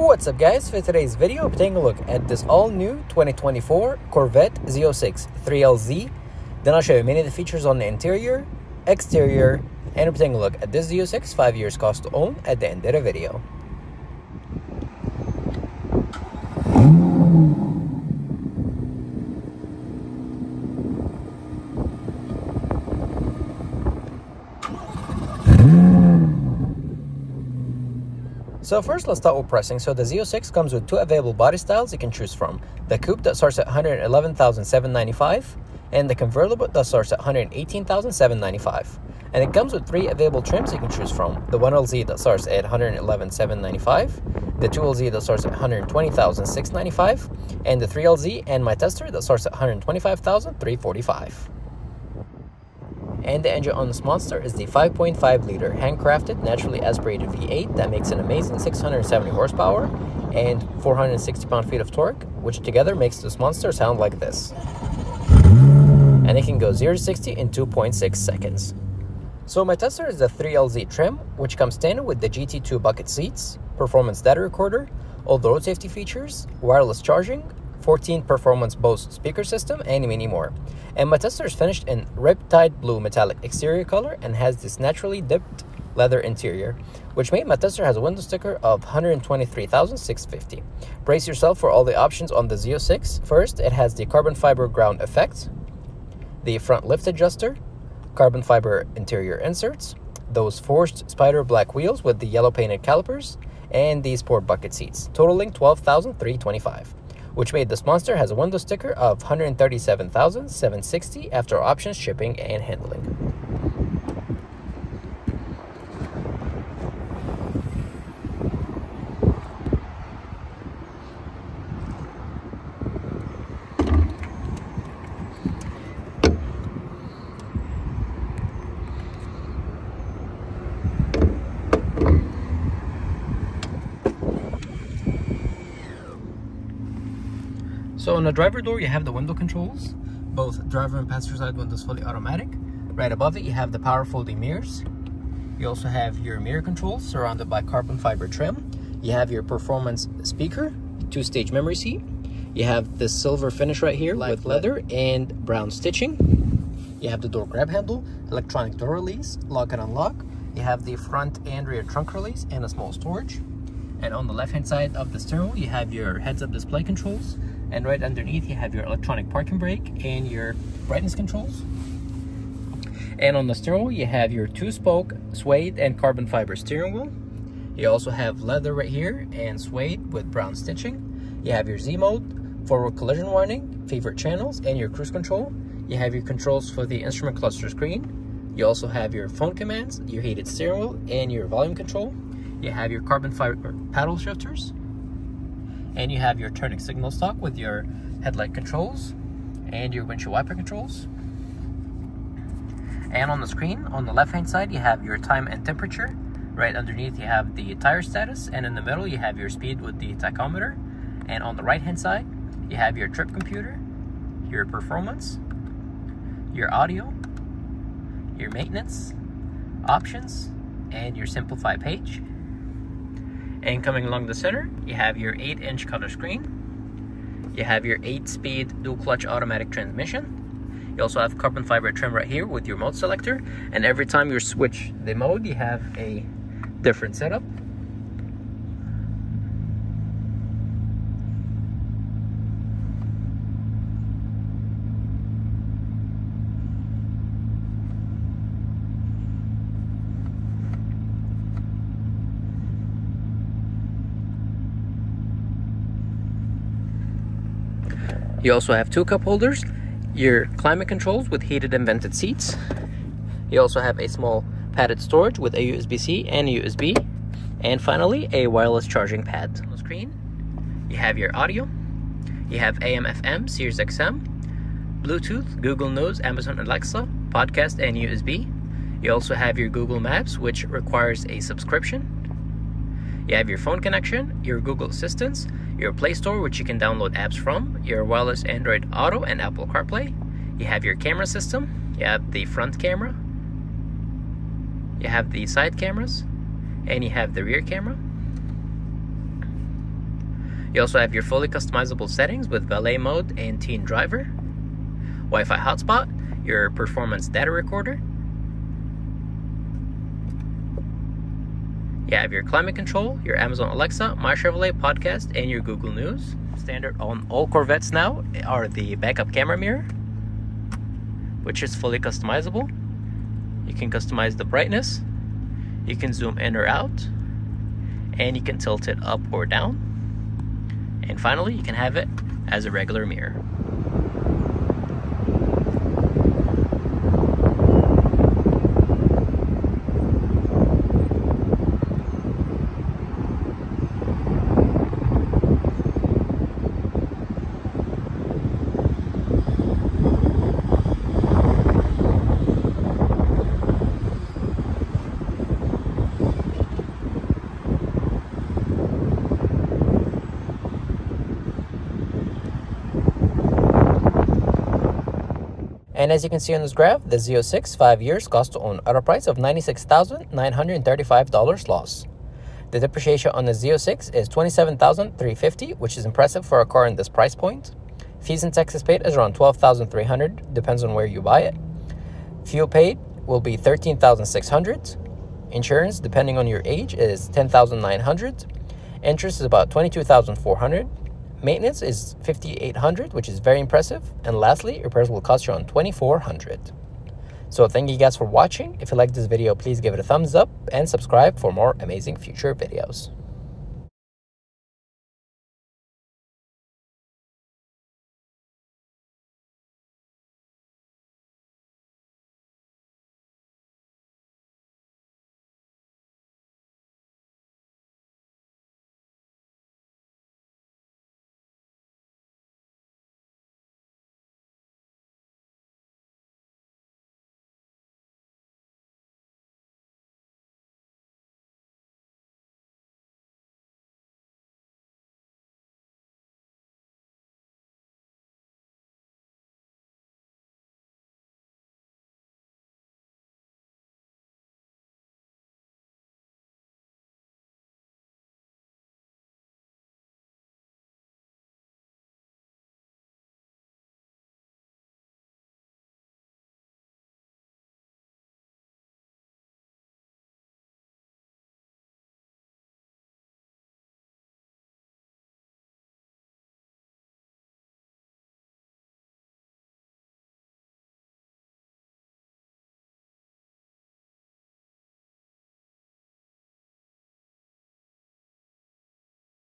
What's up guys, for today's video we're taking a look at this all new 2024 Corvette Z06 3LZ. Then I'll show you many of the features on the interior, exterior, and we're taking a look at this Z06 5 years cost to own at the end of the video. So first let's start with pricing. So the Z06 comes with two available body styles you can choose from. The coupe that starts at 111,795 and the convertible that starts at 118,795. And it comes with three available trims you can choose from. The 1LZ that starts at 111,795, the 2LZ that starts at 120,695, and the 3LZ and my tester that starts at 125,345. And the engine on this monster is the 5.5 liter handcrafted naturally aspirated V8 that makes an amazing 670 horsepower and 460 pound-feet of torque, which together makes this monster sound like this. And it can go 0 to 60 in 2.6 seconds. So my tester is the 3LZ trim, which comes standard with the GT2 bucket seats, performance data recorder, all the road safety features, wireless charging, 14 performance Bose speaker system, and many more. And my tester is finished in Riptide Blue metallic exterior color and has this naturally dipped leather interior, which made my tester has a window sticker of 123,650. Brace yourself for all the options on the Z06. First, it has the carbon fiber ground effect, the front lift adjuster, carbon fiber interior inserts, those forged spider black wheels with the yellow painted calipers, and these sport bucket seats, totaling 12,325 which made this monster has a window sticker of 137,760 after options, shipping, and handling. So on the driver door, you have the window controls. Both driver and passenger side windows fully automatic. Right above it, you have the power folding mirrors. You also have your mirror controls surrounded by carbon fiber trim. You have your performance speaker, two-stage memory seat. You have the silver finish right here with leather and brown stitching. You have the door grab handle, electronic door release, lock and unlock. You have the front and rear trunk release and a small storage. And on the left hand side of the steering wheel, you have your heads-up display controls, and right underneath you have your electronic parking brake and your brightness controls. And on the steering wheel you have your two spoke suede and carbon fiber steering wheel. You also have leather right here and suede with brown stitching. You have your z mode forward collision warning favorite channels and your cruise control. You have your controls for the instrument cluster screen. You also have your phone commands your heated steering wheel and your volume control. You have your carbon fiber paddle shifters and you have your turning signal stock with your headlight controls and your windshield wiper controls. And on the screen, on the left hand side, you have your time and temperature. Right underneath, you have the tire status, and in the middle, you have your speed with the tachometer. And on the right hand side, you have your trip computer, your performance, your audio, your maintenance, options, and your simplify page. And coming along the center, you have your 8-inch color screen. You have your 8-speed dual-clutch automatic transmission. You also have carbon fiber trim right here with your mode selector. And every time you switch the mode, you have a different setup. You also have two cup holders, your climate controls with heated and vented seats. You also have a small padded storage with a USB-C and USB. And finally, a wireless charging pad. On the screen, you have your audio. You have AM, FM, Sirius XM, Bluetooth, Google News, Amazon Alexa, podcast, and USB. You also have your Google Maps, which requires a subscription. You have your phone connection, your Google Assistants, your Play Store, which you can download apps from, your wireless Android Auto and Apple CarPlay. You have your camera system, you have the front camera, you have the side cameras, and you have the rear camera. You also have your fully customizable settings with valet mode and teen driver, Wi-Fi hotspot, your performance data recorder. You have your climate control, your Amazon Alexa, My Chevrolet podcast, and your Google News. Standard on all Corvettes now are the backup camera mirror, which is fully customizable. You can customize the brightness, you can zoom in or out, and you can tilt it up or down. And finally, you can have it as a regular mirror. And as you can see on this graph, the Z06 5 years cost to own at a price of $96,935 loss. The depreciation on the Z06 is $27,350, which is impressive for a car in this price point. Fees and taxes paid is around 12,300, depends on where you buy it. Fuel paid will be 13,600. Insurance, depending on your age, is 10,900. Interest is about $22,400. Maintenance is 5800 which is very impressive. And lastly, repairs will cost you on 2400 So thank you guys for watching. If you like this video, please give it a thumbs up and subscribe for more amazing future videos.